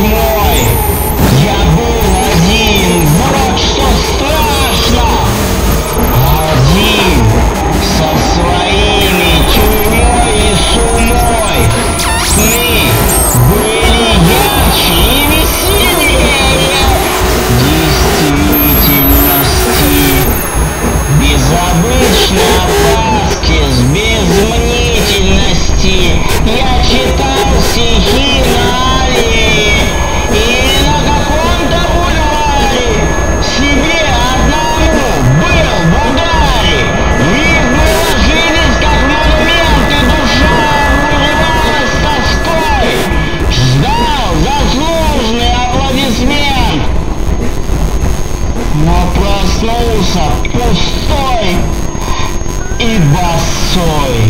Мой, я был один, вот что страшно! Один со своими тюрьмой и сумой. Сны были ярче и веселее. Действительности безобычно опаски, с мнительности. Проснулся пустой и босой.